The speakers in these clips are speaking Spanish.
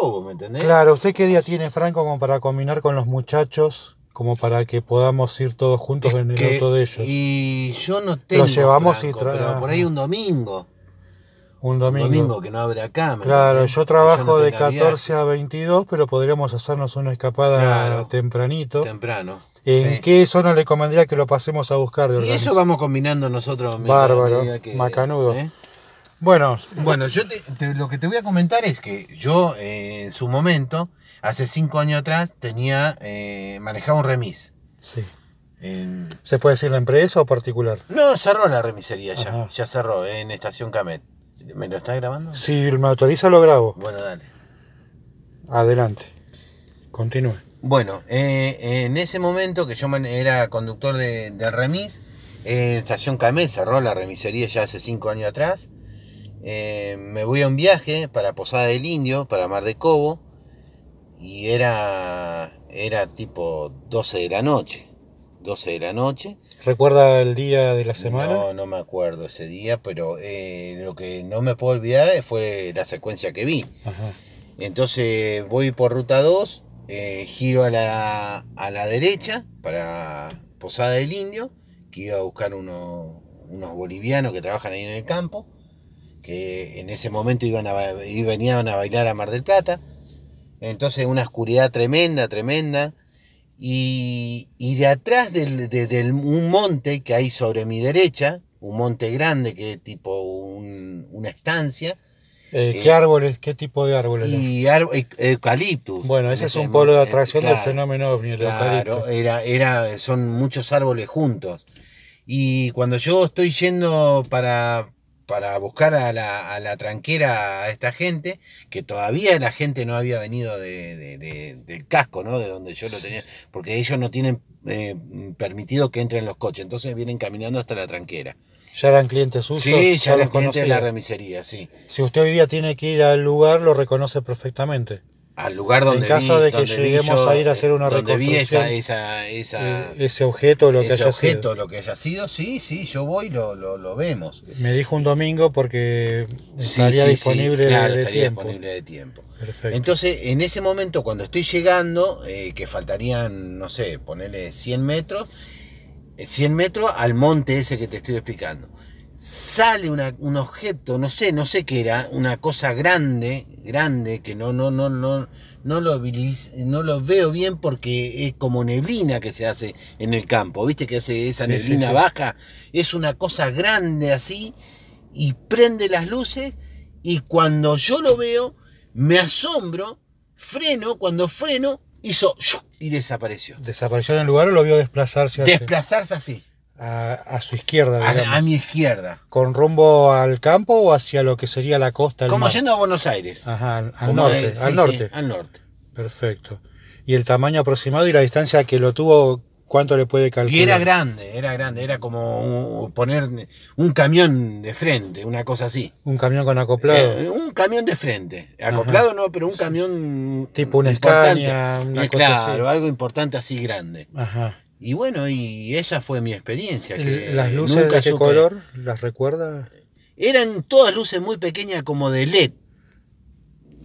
Cobo, ¿me entendés? Claro, ¿usted qué día tiene, Franco, como para combinar con los muchachos? Como para que podamos ir todos juntos en el auto de ellos. Y yo no tengo. llevamos y Franco, Pero por ahí un domingo. Un Un domingo. domingo que no abre acá. ¿me Claro, yo trabajo no de tenga 14 a 22, pero podríamos hacernos una escapada Claro. tempranito. Temprano. ¿En Sí. qué zona le convendría que lo pasemos a buscar de Y eso vamos combinando nosotros. Bárbaro, que- macanudo. ¿eh? Bueno, Bueno, yo te- te- lo que te voy a comentar es que yo eh, en su momento, hace cinco años atrás, tenía eh, manejaba un remis. sí. En- ¿Se puede decir la empresa o particular? No, cerró la remisería ya. Ajá. Ya cerró eh, en Estación Camet. ¿Me lo estás grabando? Si me autoriza, lo grabo. Bueno, dale. Adelante. Continúe. Bueno, eh, en ese momento que yo era conductor de, del remis, en Estación Camet cerró la remisería ya hace cinco años atrás. Eh, me voy a un viaje para Posada del Indio, para Mar de Cobo, y era, era tipo 12 de la noche. 12 de la noche. ¿Recuerda el día de la semana? No, no me acuerdo ese día, pero eh, lo que no me puedo olvidar fue la secuencia que vi. Ajá. Entonces voy por ruta 2, eh, giro a la, a la derecha para Posada del Indio, que iba a buscar uno- unos bolivianos que trabajan ahí en el campo, que en ese momento iban a, y venían a bailar a Mar del Plata. Entonces una oscuridad tremenda, tremenda. Y, y de atrás del, de, del- un monte que hay sobre mi derecha, un monte grande que es tipo un- una estancia, Eh, Eh, ¿Qué árboles, qué tipo de árboles? y e- eucaliptus. Bueno, En ese es un polo de mo- atracción eh, del fenómeno ovni, el Claro, eucalipto. era, era, son muchos árboles juntos. Y cuando yo estoy yendo para, para buscar a la, a la tranquera a esta gente, que todavía la gente no había venido de, de- de- del casco, ¿no? De donde yo lo tenía, porque ellos no tienen eh, permitido que entren los coches, entonces vienen caminando hasta la tranquera. ¿Ya eran clientes suyos? Sí, ya los los clientes de la remisería, sí. Si usted hoy día tiene que ir al lugar, lo reconoce perfectamente. Al lugar donde caso vi- de que lleguemos yo, a ir a hacer una donde vi esa, reconstrucción, esa, esa, Eh, ese objeto, lo que ese haya objeto, sido. lo que haya sido, sí, sí, yo voy y lo, lo, lo vemos. Me dijo un domingo porque Sí, estaría sí, sí, disponible claro, de, estaría tiempo. disponible de tiempo. Perfecto. Entonces, en ese momento, cuando estoy llegando, eh, que faltarían, no sé, ponerle 100 metros, eh, 100 metros al monte ese que te estoy explicando. Sale una- un objeto, no sé, no sé qué era, una cosa grande, grande, que no, no, no, no, no lo, no lo veo bien porque es como neblina que se hace en el campo, ¿viste? Que hace esa Sí, neblina sí. baja, es una cosa grande así, y prende las luces, y cuando yo lo veo, me asombro, freno, cuando freno, hizo y desapareció. ¿Desapareció en el lugar o lo vio desplazarse hacia- Desplazarse así, a, a su izquierda, a, mi izquierda, ¿Con rumbo al campo o hacia lo que sería la costa? como mar? yendo a Buenos Aires. Ajá, al, norte. al sí, norte. al norte. Perfecto. ¿Y el tamaño aproximado y la distancia que lo tuvo, cuánto le puede calcular? Y era grande, era grande, era como poner un camión de frente, una cosa así. Un camión con acoplado. Eh, un camión de frente. Acoplado no, pero un camión. Tipo una. Scania, una cosa claro, así. algo importante así grande. Ajá. Y bueno, y esa fue mi experiencia. Que ¿Las luces nunca de qué supe- color? ¿Las recuerda? Eran todas luces muy pequeñas, como de LED.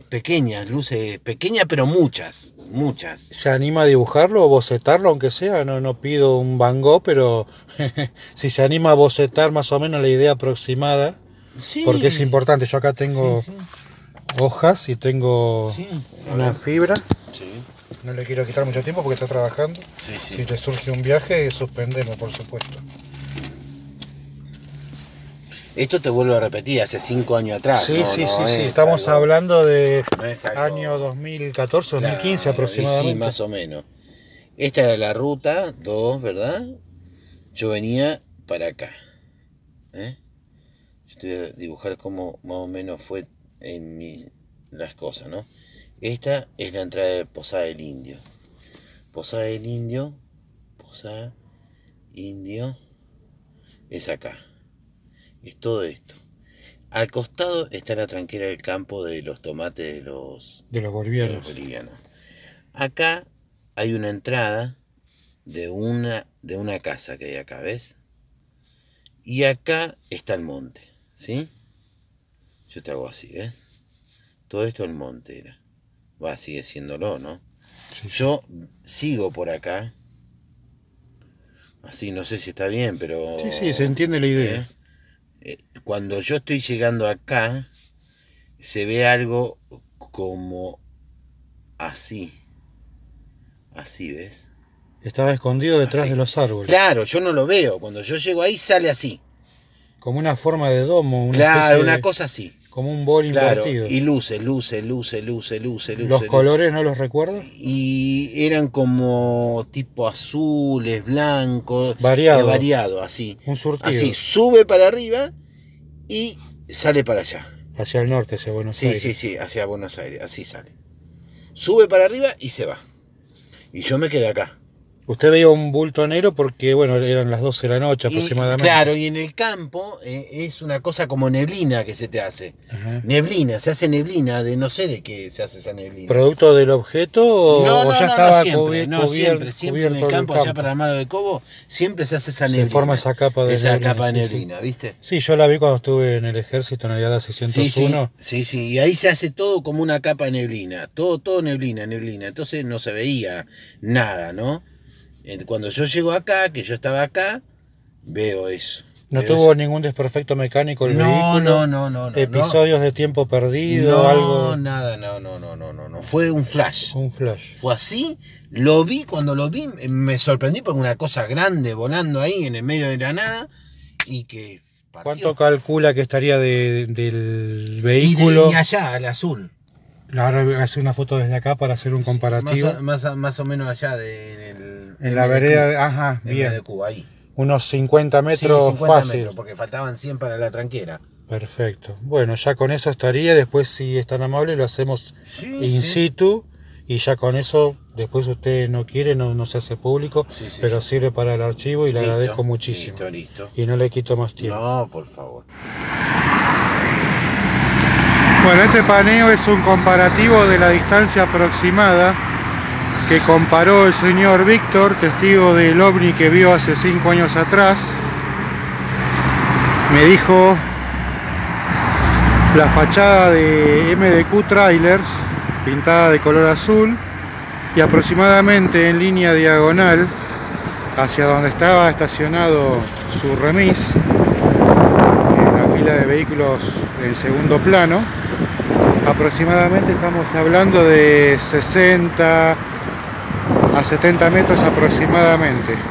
Pequeñas, luces pequeñas, pero muchas, muchas. ¿Se anima a dibujarlo o bocetarlo, aunque sea? No, no pido un Van Gogh, pero si se anima a bocetar más o menos la idea aproximada, Sí. porque es importante. Yo acá tengo Sí, hojas y tengo una fibra. Sí, No le quiero quitar mucho tiempo porque está trabajando. sí, sí. Si le surge un viaje, suspendemos, por supuesto. Esto te vuelvo a repetir, hace cinco años atrás. sí, no- sí, no sí, sí. es Estamos algo- hablando de no es algo- año 2014, 2015 Claro, y aproximadamente. Sí, más o menos. Esta era la ruta 2, ¿verdad? Yo venía para acá. ¿eh? Yo te voy a dibujar cómo más o menos fue en mi, las cosas, ¿no? Esta es la entrada de Posada del Indio. Posada del Indio, Posada Indio, es acá. Es todo esto. Al costado está la tranquera del campo de los tomates de los De los de los bolivianos. bolivianos. Acá hay una entrada de una, de una casa que hay acá, ¿ves? Y acá está el monte, ¿sí? Yo te hago así, ¿ves? Todo esto el monte era. Va, sigue siéndolo, ¿no? Sí. Yo sigo por acá. Así, no sé si está bien, pero... Sí, sí, se entiende la idea. Eh, Cuando yo estoy llegando acá, se ve algo como así. Así, ¿ves? Estaba escondido detrás Así. de los árboles. Claro, yo no lo veo. Cuando yo llego ahí sale así. Como una forma de domo, una claro, una de- cosa así. Como un bol Claro. invertido. Y luce, luce, luce, luce, luce, luce. ¿Los colores no los recuerdo? Y eran como tipo azules, blancos. Variado. eh, variado, así. Un surtido. Así, sube para arriba y sale para allá. Hacia el norte, hacia Buenos Sí, Aires. sí, sí, hacia Buenos Aires, así sale. Sube para arriba y se va. Y yo me quedé acá. Usted veía un bulto negro porque, bueno, eran las 12 de la noche Y, aproximadamente. claro, y en el campo eh, es una cosa como neblina que se te hace. Ajá. Neblina, se hace neblina, de no sé de qué se hace esa neblina. ¿Producto del objeto o, no, o no, ya no, estaba siempre, no, siempre, siempre en el campo, el allá para el Malo de Cobo, siempre se hace esa Se neblina. forma esa capa de Esa neblina, capa de sí. neblina, ¿viste? Sí, yo la vi cuando estuve en el ejército en la Sí, 601. sí, sí, sí, y ahí se hace todo como una capa de neblina, todo, todo neblina, neblina, entonces no se veía nada, ¿no? Eh, Cuando yo llego acá, que yo estaba acá, veo eso. ¿No Veo tuvo eso. ningún desperfecto mecánico el no, vehículo? no, no, no, no. ¿Episodios de tiempo perdido? no, algo. nada, no, no, no, no, no, no, fue un flash. Un flash. Fue así, lo vi, cuando lo vi me sorprendí por una cosa grande volando ahí en el medio de la nada y que partió. ¿Cuánto calcula que estaría de- del y, de- vehículo? y allá, al azul. Ahora voy a hacer una foto desde acá para hacer un comparativo. Más, o- más, más o menos allá de, en, la vereda, de- ajá, bien. de Cuba, ahí. Unos 50 Sí, metros 50 fácil. metros, porque faltaban 100 para la tranquera. Perfecto. Bueno, ya con eso estaría. Después, si es tan amable, lo hacemos Sí, in sí. situ. Y ya con eso, después usted no quiere, no, no se hace público, Sí, sí, pero sí. sirve para el archivo y le Listo, agradezco muchísimo. Listo, listo. Y no le quito más tiempo. No, por favor. Bueno, este paneo es un comparativo de la distancia aproximada que comparó el señor Víctor, testigo del ovni que vio hace cinco años atrás. Me dijo la fachada de MDQ Trailers, pintada de color azul, y aproximadamente en línea diagonal hacia donde estaba estacionado su remis, en la fila de vehículos en segundo plano, aproximadamente estamos hablando de 60 a 70 metros aproximadamente.